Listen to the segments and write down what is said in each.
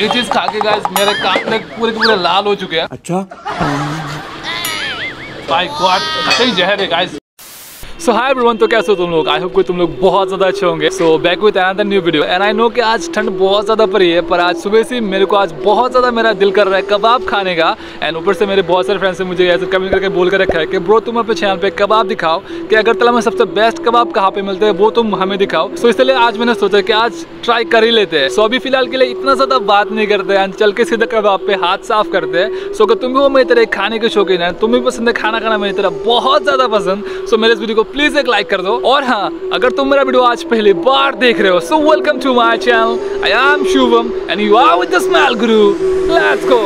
ये चीज़ खा के गाइस मेरे कान में पूरे के पूरे लाल हो चुके हैं। अच्छा। भाई गॉड सही जहर है गाइस सो हाय एवरीवन तो कैसे हो तुम लोग? आई होप कि तुम लोग बहुत ज़्यादा अच्छे होंगे। So back with another new video and I know कि आज ठंड बहुत ज़्यादा पड़ी है, पर आज सुबह से मेरे को आज बहुत ज़्यादा मेरा दिल कर रहा है कबाब खाने का। एंड ऊपर से मेरे बहुत सारे फ्रेंड्स ने मुझे ऐसे कमेंट करके बोल कर रखा है कि ब्रो तुम अपने चैनल पे कबाब दिखाओ कि अगरतला में सबसे बेस्ट कबाब कहाँ पे मिलते हैं, वो तुम हमें दिखाओ। सो इसलिए आज मैंने सोचा कि आज ट्राई कर ही लेते हैं। सो अभी फ़िलहाल के लिए इतना ज़्यादा बात नहीं करते हैं, चल के सीधे कबाब पे हाथ साफ़ करते हैं। सो अगर तुम भी वो मेरी तरह खाने के शौकीन है, तुम्हें पसंद है खाना खाना मेरी तरह बहुत ज़्यादा पसंद सो मेरे इस वीडियो को प्लीज़ एक लाइक कर दो। और हाँ अगर तुम मेरा वीडियो आज पहली बार देख रहे हो so welcome to my channel I am Shubham and you are with the smile guru let's go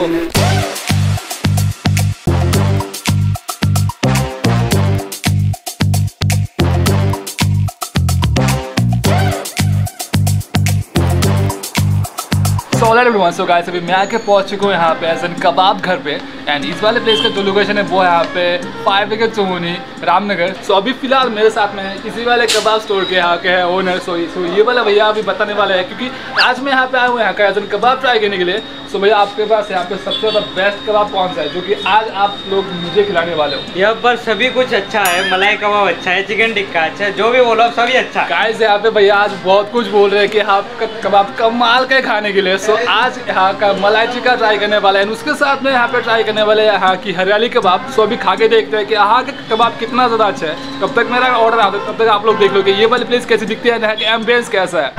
so already everyone so guys अभी मैं आके पहुँच चुका हूँ यहाँ पे एज एन कबाब घर पे. एंड इस वाले प्लेस का जो लोकेशन है वो है यहाँ पे five wicket Chaumuni Ramnagar so so, अभी फ़िलहाल मेरे साथ में इसी वाले कबाब स्टोर के यहाँ के है ओनर सो सो ये वाला भैया अभी बताने वाले हैं क्योंकि आज मैं यहाँ पे आया हूँ यहाँ का एज एन कबाब ट्राई करने के लिए. सो so, भैया आपके पास यहाँ पे सबसे ज़्यादा बेस्ट कबाब कौन सा है जो कि आज आप लोग मुझे खिलाने वाले हो? यहाँ पर सभी कुछ अच्छा है मलाई कबाब अच्छा है चिकन टिक्का अच्छा है जो भी बोलो सभी अच्छा है। गाइस यहाँ पे भैया आज बहुत कुछ बोल रहे हैं कि आपका कबाब कमाल का है खाने के लिए. सो आज यहाँ का मलाई टिक्का ट्राई करने वाला है। उसके साथ में यहाँ पे ट्राई करने वाले यहाँ की हरियाली कबाब। सो अभी खा के देखते हैं कि यहाँ का कबाब कितना ज़्यादा अच्छा है। कब तक मेरा ऑर्डर आता है, तब तक आप लोग देख लो कि ये वाली प्लेस कैसी दिखती है यहाँ का एम्बियंस कैसा है।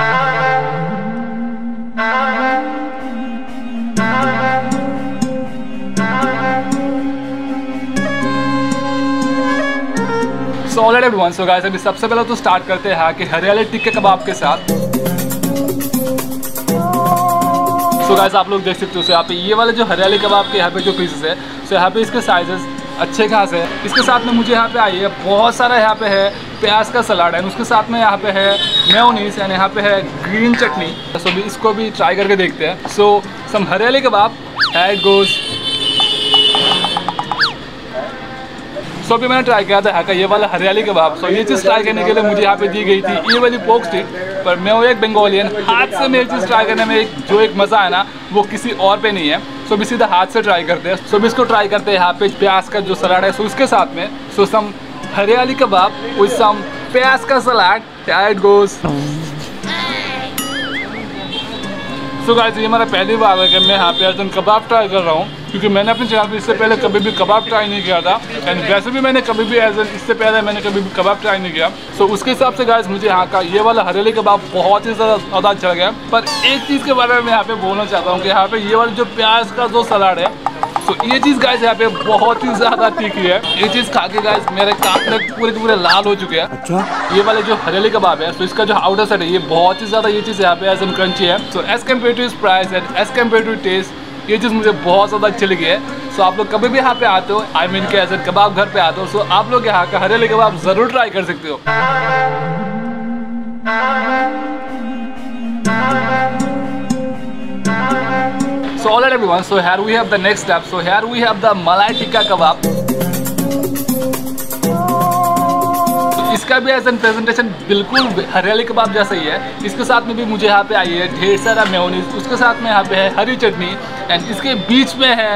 So already everyone so guys अभी सबसे पहले तो स्टार्ट करते हैं के हरियाली टिक्के कबाब के साथ। सो गाइस आप लोग देख सकते हो यहाँ पे ये वाले जो हरियाली कबाब के यहाँ पे जो पीसेस है सो यहाँ पे इसके साइजेस अच्छे खास है। इसके साथ में मुझे यहाँ पे आई है बहुत सारा यहाँ पे है प्याज का सलाद है उसके साथ में यहाँ पे है मेयोनीस एंड यहाँ पे है ग्रीन चटनी। सो so, इसको भी ट्राई करके देखते हैं। सो सम हरियाली कबाब एट गोज़ सो अभी मैंने ट्राई किया था यहाँ का ये वाला हरियाली कबाब। सो ये चीज़ ट्राई करने के लिए मुझे यहाँ पे दी गई थी ये वाली पोक स्टिक पर मैं वो एक बंगालियन हाथ से मेरी चीज़ ट्राई करने में एक जो एक मज़ा है ना, वो किसी और पे नहीं है। सो भी सीधा हाथ से ट्राई करते हैं। सो भी इसको ट्राई करते हैं यहाँ पे, प्याज का जो सलाड है। सो उसके साथ में so some hariyali kebab with some प्याज का salad. It goes so guys ये मेरा पहली बार है कि मैं यहाँ पे अर्जन कबाब ट्राई कर रहा हूँ क्योंकि मैंने अपने चैनल पे इससे पहले कभी भी कबाब ट्राई नहीं किया था एंड वैसे भी मैंने कभी भी एज इससे पहले मैंने कभी भी कबाब ट्राई नहीं किया। सो so, उसके हिसाब से गाइस मुझे यहाँ का ये वाला हरेली कबाब बहुत ही ज़्यादा अच्छा लगा पर एक चीज़ के बारे मैं यहाँ पे बोलना चाहता हूँ कि यहाँ पे ये वाला जो प्याज का जो सलाड है तो ये चीज़ गाइस यहाँ पे बहुत ही ज़्यादा तीखी है। ये चीज़ खा के गाइस मेरे कान में पूरे पूरे लाल हो चुके हैं। अच्छा। ये वाले जो हरेली कबाब है तो इसका जो आउटर साइड है ये बहुत ही ज़्यादा ये चीज़ यहाँ पे एज एन क्रंची है। सो एज कंपेयर टू इस price and as compare to taste ये चीज़ मुझे बहुत ज़्यादा अच्छी लगी है। सो आप लोग कभी भी यहाँ पे आते हो आई मीन के एज एन कबाब घर पे आते हो सो आप लोग यहाँ का हरेली कबाब ज़रूर ट्राई कर सकते हो। So alright everyone, so here we have the next step. So here we have the malai tikka kebab. इसका भी एज एन प्रेजेंटेशन बिल्कुल हरियाली कबाब जैसा ही है। इसके साथ में भी मुझे यहाँ पे आई है ढेर सारा मेयोनीज उसके साथ में यहाँ पे है हरी चटनी एंड इसके बीच में है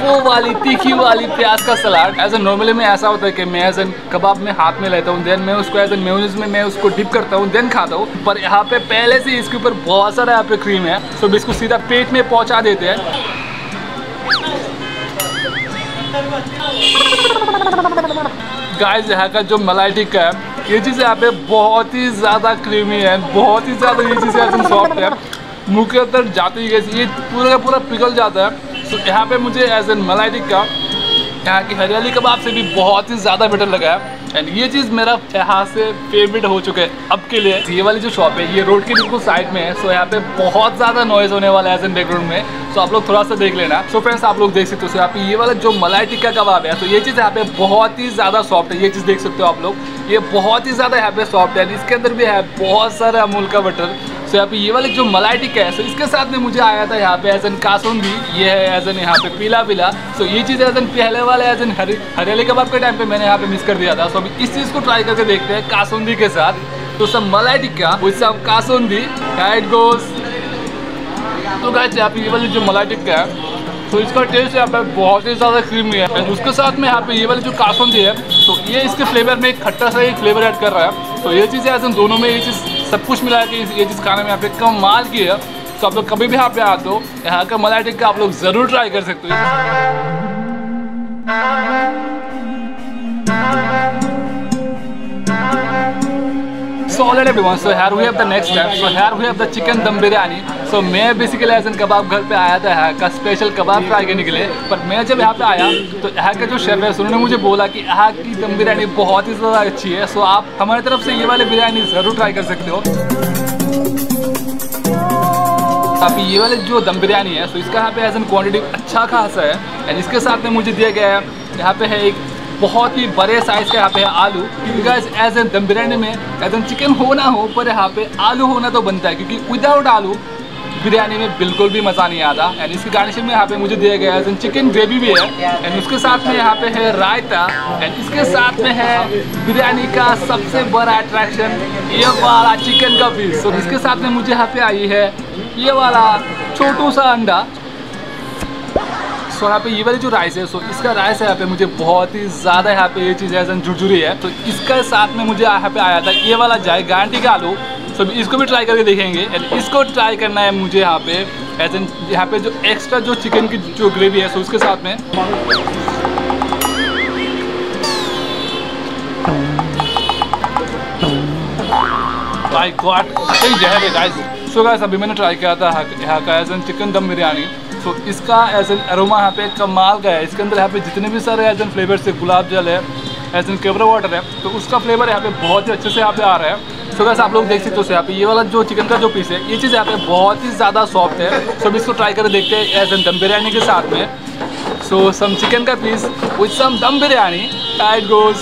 वो वाली तीखी वाली प्याज का सलाद। एज एन नॉर्मली में ऐसा होता है कि मैं एज एन कबाब में हाथ में लेता हूँ देन मैं उसको एज एन मेयोनीज में मैं उसको डिप करता हूँ देन खाता हूँ। पर यहाँ पे पहले से इसके ऊपर बहुत सारा यहाँ पे क्रीम है तो इसको सीधा पेट में पहुँचा देते हैं। गाइस यहाँ का जो मलाई टिक्का है, ये चीज़ यहाँ पे बहुत ही ज़्यादा क्रीमी है, बहुत ही ज़्यादा ये चीज़ एकदम सॉफ्ट है। मुँह के अंदर जाते ही ये पूरा का पूरा पिघल जाता है। तो यहाँ पे मुझे एज एन मलाई टिक्का, यहाँ की हरियाली कबाब से भी बहुत ही ज़्यादा बेटर लगा है। एंड ये चीज़ मेरा यहाँ से फेवरेट हो चुका है अब के लिए। ये वाली जो शॉप है, ये रोड के बिल्कुल साइड में है सो यहाँ पे बहुत ज़्यादा नॉइज़ होने वाला है एज एन बैकग्राउंड में। सो आप लोग थोड़ा सा देख लेना। सो फ्रेंड्स आप लोग देख सकते हो यहाँ पे ये वाला जो मलाई टिक्का कबाब है तो ये चीज़ यहाँ पे बहुत ही ज़्यादा सॉफ्ट है। ये चीज़ देख सकते हो आप लोग। ये बहुत ही ज़्यादा यहाँ पे सॉफ्ट है इसके अंदर भी है बहुत सारा अमूल का बटर सो यहाँ पे ये वाले जो मलाई टिक्का है सो इसके साथ में मुझे आया था यहाँ पे एज एन कासुंदी ये है एज एन यहाँ पे पीला पीला। सो ये चीज़ एज एन पहले वाले एज एन हरियाली कबाब के टाइम पे मैंने यहाँ पे मिस कर दिया था। सो अभी इस चीज़ को ट्राई करके देखते हैं कासुंदी के साथ। तो सब malai tikka with some kasundi it goes तो गाइस यहाँ पे ये वाली जो मलाई टिक्का है तो इसका टेस्ट यहाँ पे बहुत ही ज़्यादा क्रीमी है। एंड उसके साथ में यहाँ पे ये वाली जो कासुंदी है तो ये इसके फ्लेवर में एक खट्टा सा एक फ्लेवर ऐड कर रहा है। तो ये चीज़ है दोनों में ये चीज़ सब कुछ मिला के ये चीज़ खाने में यहाँ पे कम माल की है तो आप लोग कभी भी यहाँ पे आते हो यहाँ का मलाई टिक्का आप लोग ज़रूर ट्राई कर सकते हो So alright everyone, so here we have the next step. So here we have the chicken dum biryani. So मैं बेसिकली एज कबाब घर पे आया था यहाँ का स्पेशल कबाब ट्राई करने के लिए। पर मैं जब यहाँ पे आया तो यहाँ का जो शेफ है उन्होंने मुझे बोला कि यहाँ की दम बिरयानी बहुत ही ज़्यादा अच्छी है। सो so, आप हमारी तरफ़ से ये वाली बिरयानी ज़रूर ट्राई कर सकते हो। आप ये वाले जो दम बिरयानी है तो इसका यहाँ पे एज एन क्वान्टिटी अच्छा खासा है। एंड इसके साथ में मुझे दिया गया है यहाँ पे है एक बहुत ही बड़े साइज़ का यहाँ पे है आलू। बिकॉज़ एज एन दम बिरयानी में एज एन चिकन हो ना हो पर यहाँ पे आलू होना तो बनता है क्योंकि विदाउट आलू बिरयानी में बिल्कुल भी मज़ा नहीं आता। एंड इसकी गार्निशिंग में यहाँ पे मुझे दिया गया है चिकन ग्रेवी भी है। एंड उसके साथ में यहाँ पे है रायता। एंड इसके साथ में है बिरयानी का सबसे बड़ा अट्रैक्शन ये वाला चिकन का पीस तो इसके साथ में मुझे यहाँ पे आई है ये वाला छोटू सा अंडा। सो यहाँ पे ये वाली जो राइस है सो इसका राइस है यहाँ पे मुझे बहुत ही ज़्यादा यहाँ पे ये चीज़ है झुरझुरी है। तो इसका साथ में मुझे यहाँ पे आया था ये वाला जाए गांटी का आलू। सो इसको भी ट्राई करके देखेंगे। एंड इसको ट्राई करना है मुझे यहाँ पे एज एन यहाँ पे जो एक्स्ट्रा जो चिकन की जो ग्रेवी है सो उसके साथ में। सो गाइस अभी मैंने ट्राई किया था यहाँ का as N chicken dum biryani तो इसका एज एन अरोमा यहाँ पे कमाल का है। इसके अंदर यहाँ पे जितने भी सारे एज एन फ्लेवर्स है, गुलाब जल है एज एन केवरा वाटर है तो उसका फ्लेवर यहाँ पे बहुत ही अच्छे से यहाँ पे आ रहा है। सो वैसे आप लोग देख सकते हो यहाँ पे। ये वाला जो चिकन का जो पीस है, ये चीज़ यहाँ पे बहुत ही ज़्यादा सॉफ्ट है। सो इसको ट्राई कर देखते हैं एज एन दम बिरयानी के साथ में। सो सम चिकन का piece with some dum biryani tight goes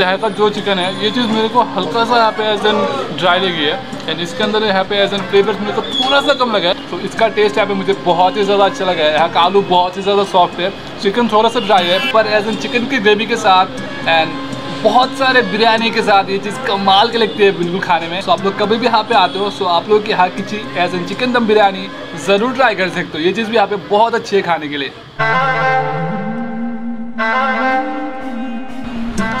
यहाँ का जो चिकन है, ये चीज़ मेरे को हल्का सा यहाँ पे एज एन ड्राई लगी है। एंड इसके अंदर यहाँ पे एज एन फ्लेवर मेरे को थोड़ा सा कम लगा है। तो इसका टेस्ट यहाँ पे मुझे बहुत ही ज़्यादा अच्छा लगा है। यहाँ का आलू बहुत ही ज़्यादा सॉफ्ट है। चिकन थोड़ा सा ड्राई है, पर एज एन चिकन की ग्रेवी के साथ एंड बहुत सारे बिरयानी के साथ ये चीज़ कमाल के लगती है बिल्कुल खाने में। सो आप लोग कभी भी यहाँ पे आते हो सो आप लोग यहाँ की चीज़ as an chicken dum biryani ज़रूर ट्राई कर सकते हो। ये चीज़ भी यहाँ पे बहुत अच्छी है खाने के लिए।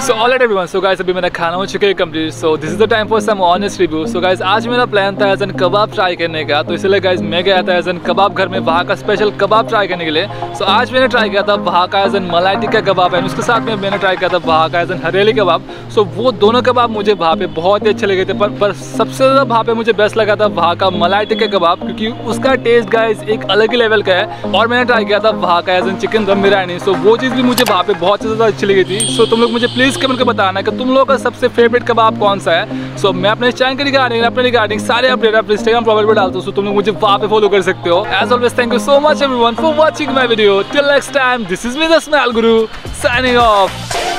So all at everyone so guys अभी मैंने खाना हो चुका है complete so this is the time for some honest review so guys आज मेरा प्लान था एज एन कबाब ट्राई करने का तो इसलिए गाइस मैं गया था एज एन कबाब घर में वहाँ का स्पेशल कबाब ट्राई करने के लिए. सो so, आज मैंने ट्राई किया था वहाँ का एज एन मलाई टिक्का कबाब है उसके साथ में मैंने ट्राई किया था वहाँ का एज एन हरियाली कबाब सो so, वो दोनों कबाब मुझे वहाँ पे बहुत ही अच्छे लगे थे पर, पर सबसे ज़्यादा वहाँ पे मुझे बेस्ट लगा था वहाँ का मलाई टिक्का कबाब क्योंकि उसका टेस्ट गाइस एक अलग ही लेवल का है. और मैंने ट्राई किया था वहाँ का as N chicken dum biryani सो वो चीज़ भी मुझे वहाँ पे बहुत ज़्यादा अच्छी लगी थी. सो तुम लोग मुझे प्लीज़ कमेंट कर बताना कि तुम लोगों का सबसे फेवरेट कबाब कौन सा है? सो so, मैं अपने चैनल के रिगार्डिंग अपने रिगार्डिंग सारे अपडेट अपने इंस्टाग्राम प्रोफ़ाइल पर डालता हूँ। So, तुम लोग मुझे वहाँ पे फॉलो कर सकते हो। As always thank you so much everyone for watching my video till next time this is me the smile guru signing of